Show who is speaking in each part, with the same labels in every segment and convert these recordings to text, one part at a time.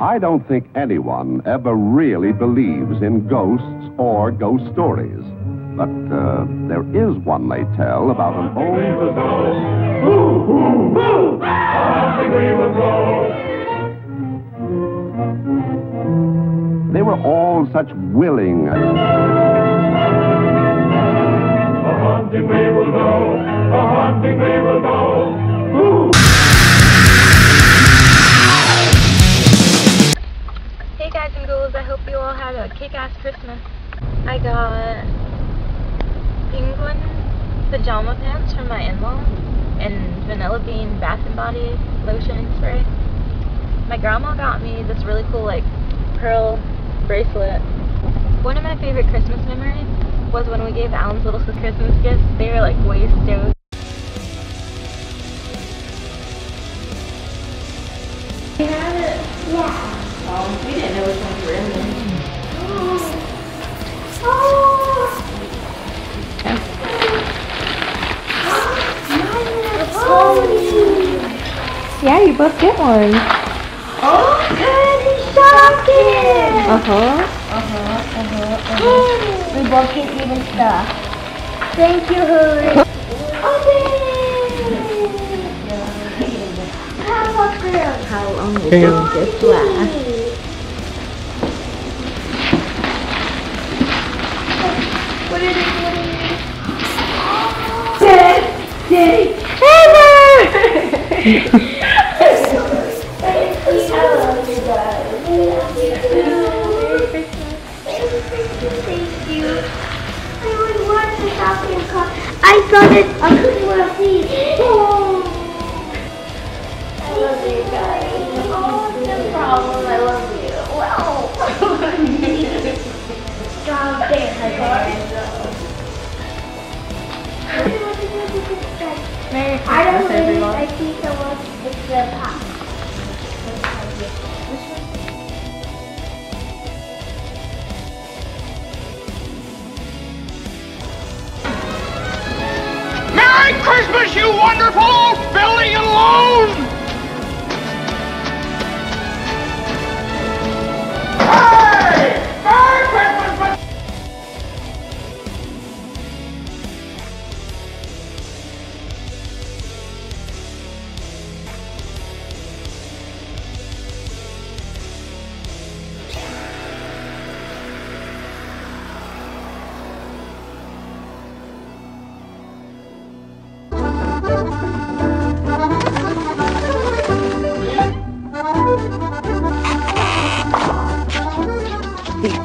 Speaker 1: I don't think anyone ever really believes in ghosts or ghost stories. But uh, there is one they tell about an old. They were all such willing.
Speaker 2: Christmas. I got penguin pajama pants from my in-laws and vanilla bean bath and body lotion and spray. My grandma got me this really cool like pearl bracelet. One of my favorite Christmas memories was when we gave Alan's little Christmas gifts. They were like way stoked. Yeah, you both get one.
Speaker 3: Oh, candy shocking!
Speaker 2: Uh-huh. Uh huh. Uh huh. Uh -huh.
Speaker 3: we both get even stuff. Thank you, Hurry. Have a.
Speaker 2: How long will this last?
Speaker 3: What is it? What is it? Dead, dead, would want to shopping cart. I saw this. I couldn't want to see. Oh. I love you guys. Oh, no problem. I love you. Wow. God damn, I don't really. I see someone, it's the pop.
Speaker 4: You wonderful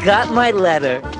Speaker 5: got my letter.